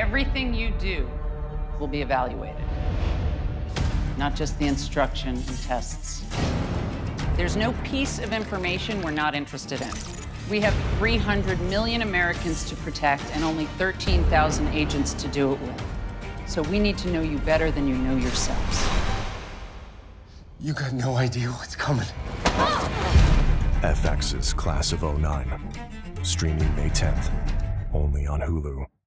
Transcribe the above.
Everything you do will be evaluated, not just the instruction and tests. There's no piece of information we're not interested in. We have 300 million Americans to protect and only 13,000 agents to do it with. So we need to know you better than you know yourselves. You got no idea what's coming. FX's Class of 09. Streaming May 10th. Only on Hulu.